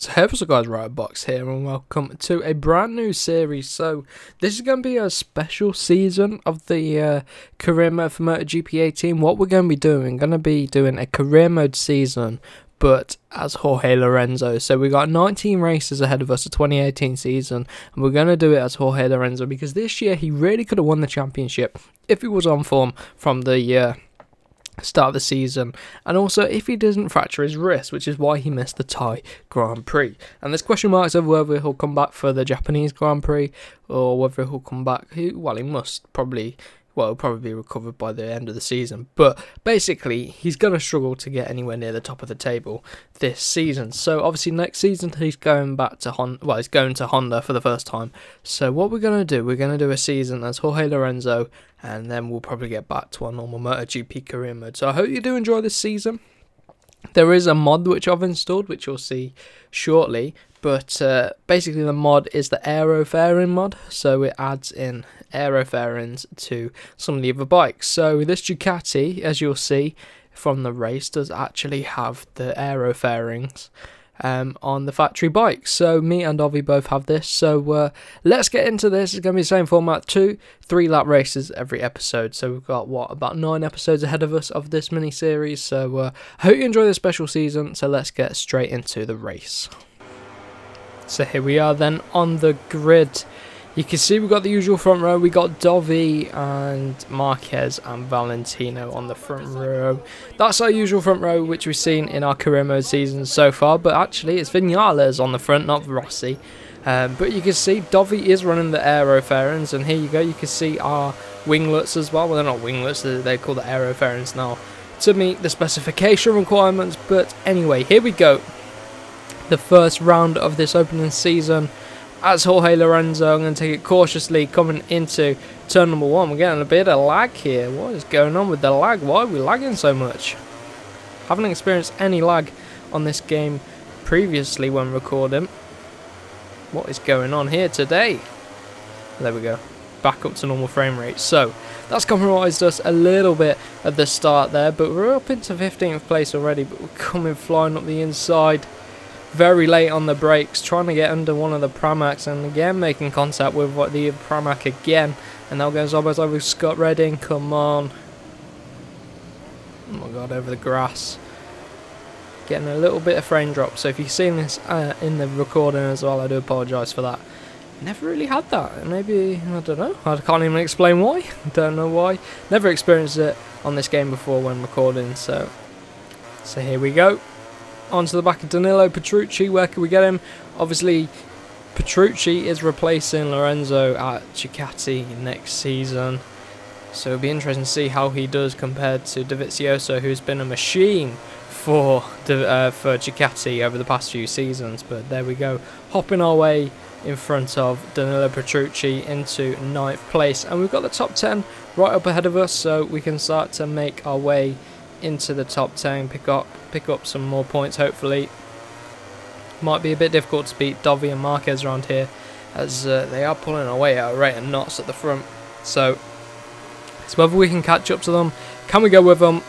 So hey what's up guys, Box here and welcome to a brand new series. So this is going to be a special season of the uh, career mode for MotoGP 18. What we're going to be doing, going to be doing a career mode season but as Jorge Lorenzo. So we got 19 races ahead of us, the 2018 season, and we're going to do it as Jorge Lorenzo because this year he really could have won the championship if he was on form from the uh, start of the season, and also if he doesn't fracture his wrist, which is why he missed the Thai Grand Prix. And there's question marks over whether he'll come back for the Japanese Grand Prix or whether he'll come back. Well, he must probably well, probably be recovered by the end of the season. But basically, he's going to struggle to get anywhere near the top of the table this season. So obviously, next season he's going back to Honda. Well, he's going to Honda for the first time. So what we're going to do, we're going to do a season as Jorge Lorenzo, and then we'll probably get back to our normal MotoGP career mode. So I hope you do enjoy this season. There is a mod which I've installed, which you'll see shortly, but uh, basically the mod is the aero fairing mod, so it adds in aero fairings to some of the other bikes. So this Ducati, as you'll see from the race, does actually have the aero fairings um, on the factory bike. So me and Dovi both have this. So uh, let's get into this. It's going to be the same format, two three lap races every episode. So we've got what about nine episodes ahead of us of this mini series. So uh, I hope you enjoy this special season. So let's get straight into the race. So here we are then on the grid. You can see we've got the usual front row. We got Dovi and Marquez and Valentino on the front row. That's our usual front row, which we've seen in our career mode seasons so far. But actually, it's Vinales on the front, not Rossi. Um, but you can see Dovi is running the aero fairings, and here you go. You can see our winglets as well. Well, they're not winglets; they're, called the aero fairings now to meet the specification requirements. But anyway, here we go. The first round of this opening season as Jorge Lorenzo. I'm going to take it cautiously coming into turn number one. We're getting a bit of lag here. What is going on with the lag? Why are we lagging so much? Haven't experienced any lag on this game previously when recording. What is going on here today? There we go. Back up to normal frame rate. So, that's compromised us a little bit at the start there, but we're up into 15th place already, but we're coming flying up the inside very late on the brakes, trying to get under one of the Pramacs, and again making contact with what the Pramac again. And now goes almost over Scott Redding. Come on. Oh my god, over the grass. Getting a little bit of frame drop. So if you've seen this uh, in the recording as well, I do apologise for that. Never really had that. Maybe, I don't know. I can't even explain why. don't know why. Never experienced it on this game before when recording. So, so here we go onto the back of Danilo Petrucci. Where can we get him? Obviously, Petrucci is replacing Lorenzo at Ducati next season. So it'll be interesting to see how he does compared to Dovizioso, who's been a machine for uh, for Ducati over the past few seasons. But there we go, hopping our way in front of Danilo Petrucci into ninth place. And we've got the top 10 right up ahead of us, so we can start to make our way into the top 10, pick up pick up some more points hopefully. Might be a bit difficult to beat Dovi and Marquez around here as uh, they are pulling away at a rate of knots at the front. So it's whether we can catch up to them. Can we go with them?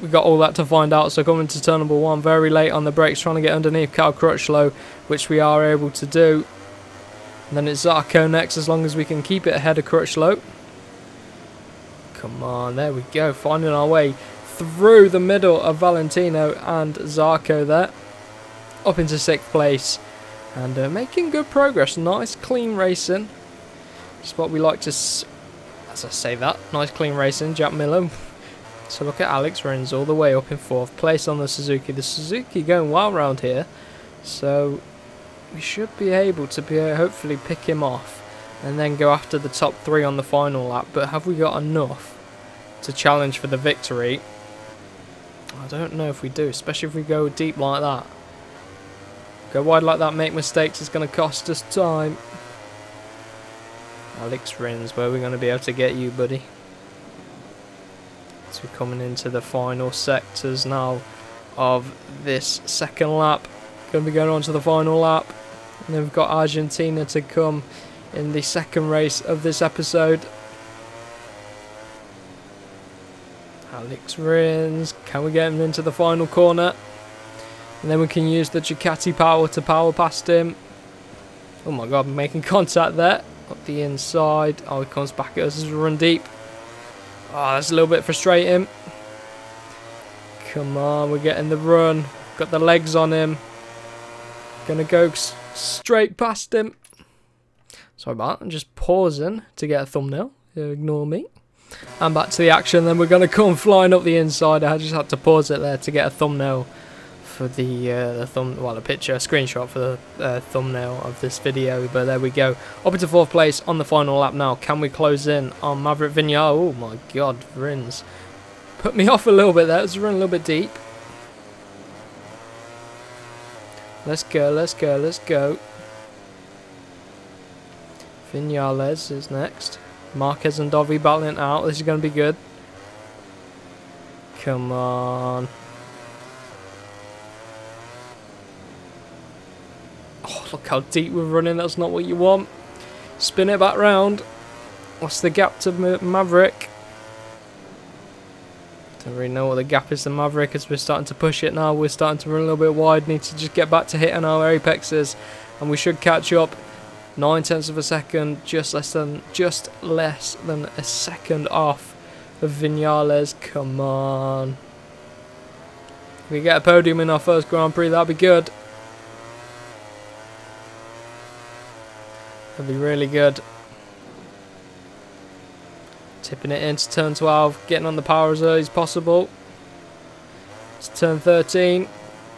We've got all that to find out. So coming to turn number one, very late on the brakes, trying to get underneath Cal Crutchlow, which we are able to do. And then it's Zarco next, as long as we can keep it ahead of Crutchlow. Come on, there we go, finding our way through the middle of Valentino and Zarco there. Up into sixth place. And uh, making good progress. Nice clean racing. Just what we like to... as I say that. Nice clean racing. Jack Miller. So look at Alex Rins all the way up in fourth place on the Suzuki. The Suzuki going well round here. So we should be able to be uh, hopefully pick him off and then go after the top three on the final lap. But have we got enough to challenge for the victory? I don't know if we do, especially if we go deep like that. Go wide like that, make mistakes, it's going to cost us time. Alex Rins, where are we going to be able to get you, buddy? So we're coming into the final sectors now of this second lap. Going to be going on to the final lap. And then we've got Argentina to come in the second race of this episode. Alex Rins. Can we get him into the final corner? And then we can use the Ducati power to power past him. Oh my god, making contact there. Up the inside. Oh, he comes back at us as we run deep. Oh, that's a little bit frustrating. Come on, we're getting the run. Got the legs on him. Gonna go straight past him. Sorry about that. I'm just pausing to get a thumbnail. Ignore me. And back to the action. Then we're gonna come flying up the inside. I just had to pause it there to get a thumbnail for the uh, the thumb well a picture a screenshot for the uh, thumbnail of this video but there we go. Up into fourth place on the final lap now. Can we close in on Maverick Vinales oh my god Rins. Put me off a little bit there. It's run a little bit deep. Let's go let's go let's go. Vinales is next Marquez and Dovi battling out this is going to be good come on Oh, look how deep we're running. That's not what you want. Spin it back round. What's the gap to Ma Maverick? Don't really know what the gap is to Maverick as we're starting to push it now. We're starting to run a little bit wide. Need to just get back to hitting our apexes. And we should catch up. Nine tenths of a second. Just less than just less than a second off of Vinales. Come on. If we get a podium in our first Grand Prix, that'd be good. That'd be really good. Tipping it into turn 12, getting on the power as early as possible. It's turn 13.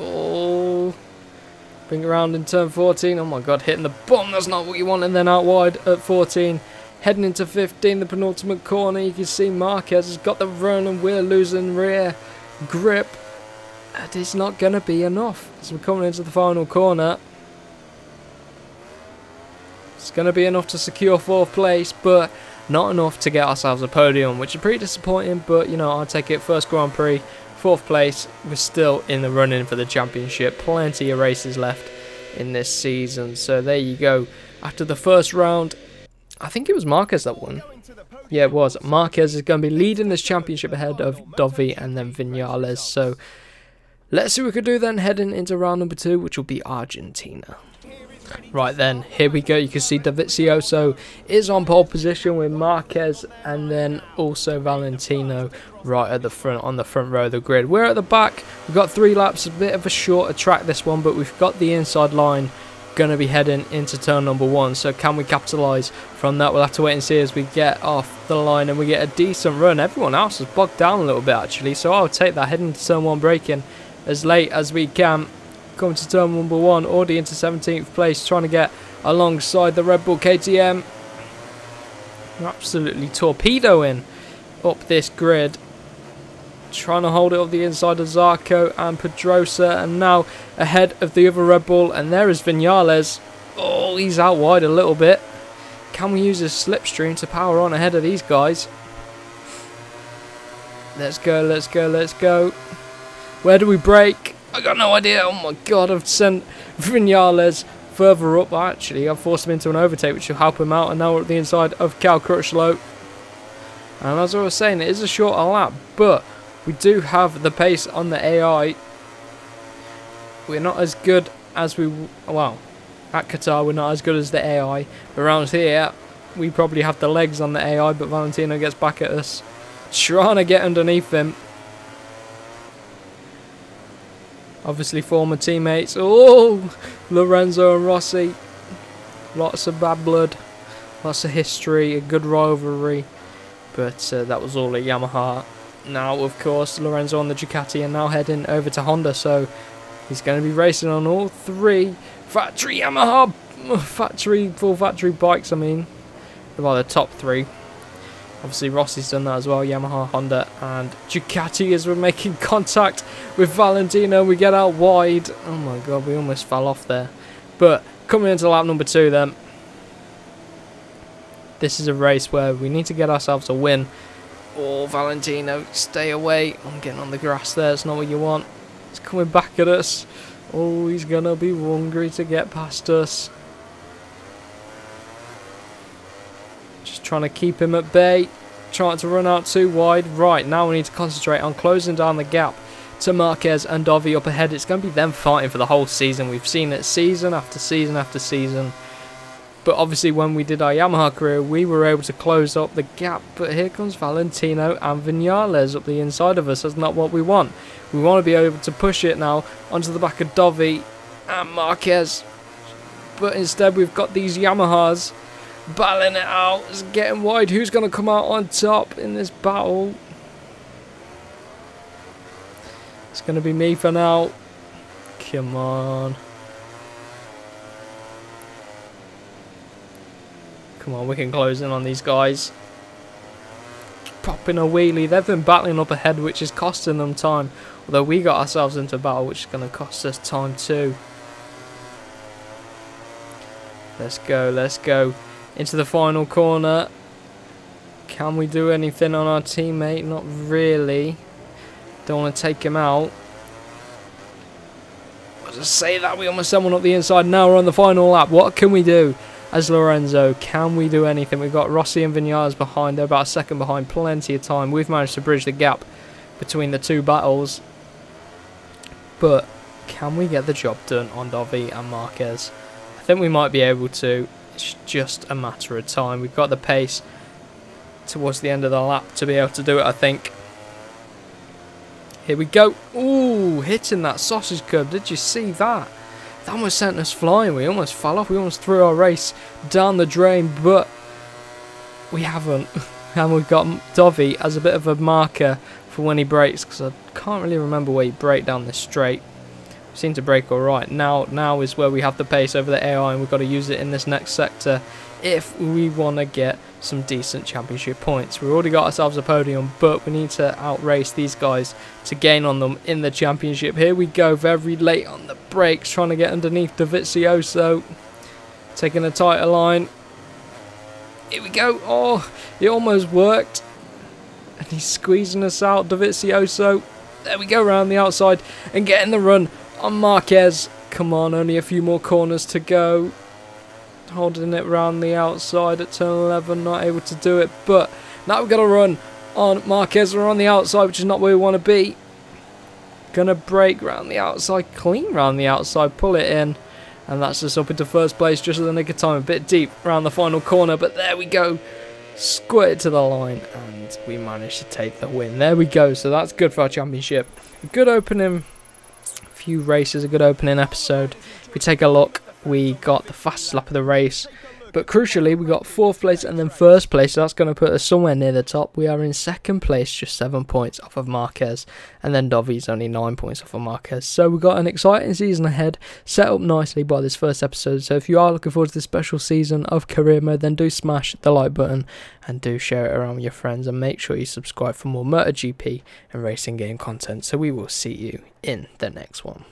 Oh, bring around in turn 14. Oh my god, hitting the bomb, that's not what you want. And then out wide at 14. Heading into 15, the penultimate corner. You can see Marquez has got the run and we're losing rear grip. And It is not going to be enough. As we're coming into the final corner. It's going to be enough to secure fourth place, but not enough to get ourselves a podium, which is pretty disappointing, but you know, I'll take it. First Grand Prix, fourth place, we're still in the running for the championship. Plenty of races left in this season, so there you go. After the first round, I think it was Marquez that won. Yeah, it was. Marquez is going to be leading this championship ahead of Dovi and then Vinales, so let's see what we can do then heading into round number two, which will be Argentina. Right then, here we go. You can see Dovizioso is on pole position with Marquez and then also Valentino right at the front on the front row of the grid. We're at the back. We've got three laps, a bit of a shorter track this one, but we've got the inside line going to be heading into turn number one. So can we capitalise from that? We'll have to wait and see as we get off the line and we get a decent run. Everyone else has bogged down a little bit actually, so I'll take that heading to turn one braking as late as we can coming to turn number one, Audi into 17th place, trying to get alongside the Red Bull KTM. Absolutely torpedoing up this grid. Trying to hold it up the inside of Zarco and Pedrosa, and now ahead of the other Red Bull, and there is Vinales. Oh, he's out wide a little bit. Can we use a slipstream to power on ahead of these guys? Let's go, let's go, let's go. Where do we brake? I got no idea. Oh my god, I've sent Vinales further up. Actually, I've forced him into an overtake, which will help him out. And now we're at the inside of Cal Crutchlow. And as I was saying, it is a shorter lap, but we do have the pace on the AI. We're not as good as we, well, at Qatar, we're not as good as the AI. But around here, we probably have the legs on the AI, but Valentino gets back at us. Trying to get underneath him. Obviously former teammates. Oh, Lorenzo and Rossi. Lots of bad blood. Lots of history. A good rivalry. But uh, that was all at Yamaha. Now, of course, Lorenzo on the Ducati and now heading over to Honda. So he's going to be racing on all three factory Yamaha factory full factory bikes. I mean, well, the top three. Obviously, Rossi's done that as well. Yamaha, Honda, and Ducati as we're making contact with Valentino. We get out wide. Oh my god, we almost fell off there. But coming into lap number two, then. This is a race where we need to get ourselves a win. Oh, Valentino, stay away. I'm getting on the grass there. It's not what you want. It's coming back at us. Oh, he's going to be hungry to get past us. Trying to keep him at bay, trying to run out too wide. Right, now we need to concentrate on closing down the gap to Marquez and Dovi up ahead. It's going to be them fighting for the whole season. We've seen it season after season after season. But obviously, when we did our Yamaha career, we were able to close up the gap. But here comes Valentino and Vinales up the inside of us. That's not what we want. We want to be able to push it now onto the back of Dovi and Marquez. But instead, we've got these Yamahas battling it out. It's getting wide. Who's going to come out on top in this battle? It's going to be me for now. Come on. Come on, we can close in on these guys. Popping a wheelie. They've been battling up ahead, which is costing them time. Although we got ourselves into battle, which is going to cost us time too. Let's go, let's go. Into the final corner. Can we do anything on our teammate? Not really. Don't want to take him out. I just say that we almost someone up the inside. Now we're on the final lap. What can we do? as Lorenzo. Can we do anything? We've got Rossi and Vinales behind. They're about a second behind. Plenty of time. We've managed to bridge the gap between the two battles. But can we get the job done on Dovi and Marquez? I think we might be able to. It's just a matter of time. We've got the pace towards the end of the lap to be able to do it, I think. Here we go. Ooh, hitting that sausage curb. Did you see that? That almost sent us flying. We almost fell off. We almost threw our race down the drain, but we haven't. and we've got Dovi as a bit of a marker for when he breaks, because I can't really remember where he break down this straight. Seem to break alright. Now, now is where we have the pace over the AI, and we've got to use it in this next sector if we want to get some decent championship points. We've already got ourselves a podium, but we need to outrace these guys to gain on them in the championship. Here we go, very late on the brakes, trying to get underneath Dovizioso. Taking a tighter line. Here we go. Oh, it almost worked. And he's squeezing us out, Dovizioso. There we go, around the outside and getting the run on Marquez. Come on, only a few more corners to go holding it around the outside at turn 11, not able to do it. But now we've got to run on Marquez. We're on the outside, which is not where we want to be. Gonna break round the outside, clean round the outside, pull it in. And that's us up into first place just at the nick of time. A bit deep around the final corner, but there we go. Squirt it to the line, and we managed to take the win. There we go. So that's good for our championship. Good opening few races, a good opening episode. If we take a look we got the fastest lap of the race. But crucially, we got fourth place and then first place, so that's going to put us somewhere near the top. We are in second place, just seven points off of Marquez, and then Dovi's only nine points off of Marquez. So we've got an exciting season ahead, set up nicely by this first episode. So if you are looking forward to this special season of career mode, then do smash the like button and do share it around with your friends, and make sure you subscribe for more MotoGP and racing game content. So we will see you in the next one.